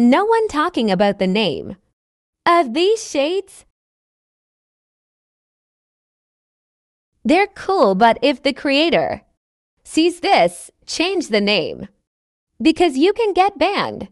No one talking about the name. Of these shades, they're cool, but if the creator sees this, change the name. Because you can get banned.